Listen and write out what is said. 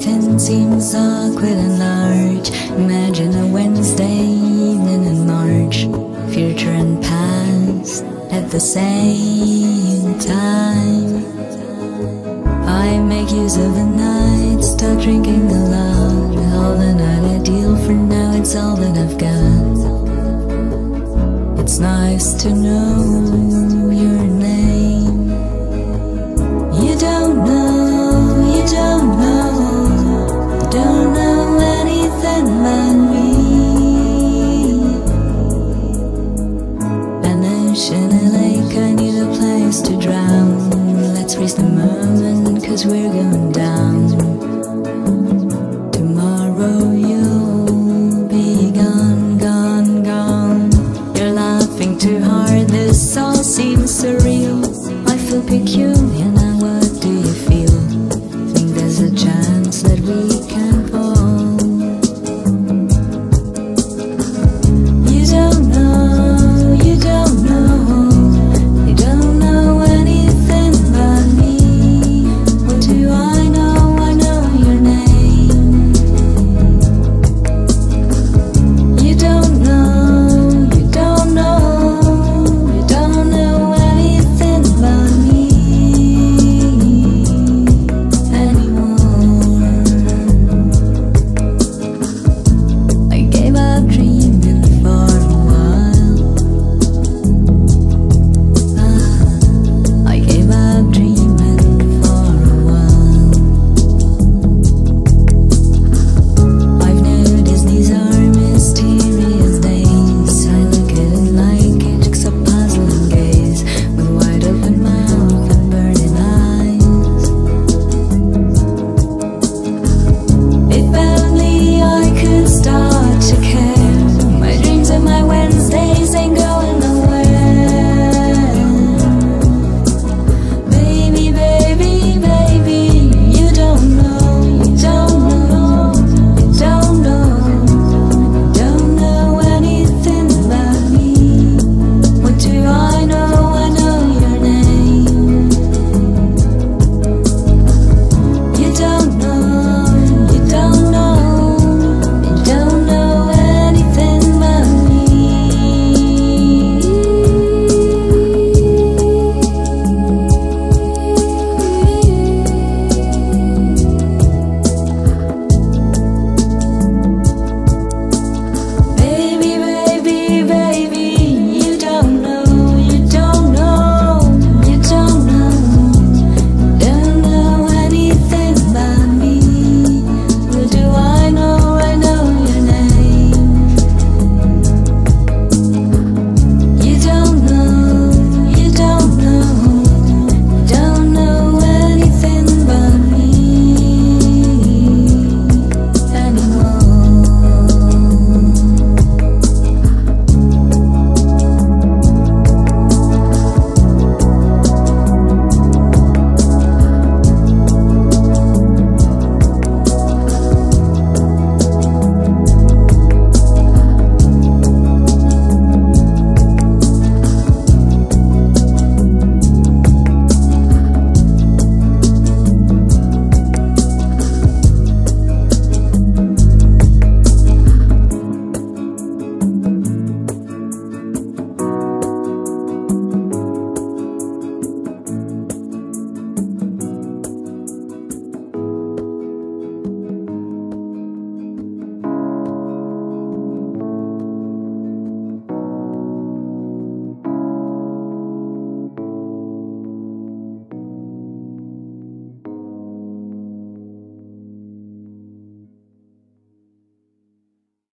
Everything seems awkward and large. Imagine a Wednesday evening in March, future and past at the same time. I make use of the night, start drinking a lot. All the night ideal for now, it's all that I've got. It's nice to know your name. You don't know, ocean, a lake, I need a place to drown. Let's raise the moment, cause we're going down. Tomorrow you'll be gone, gone, gone. You're laughing too hard, this all seems surreal. I feel peculiar.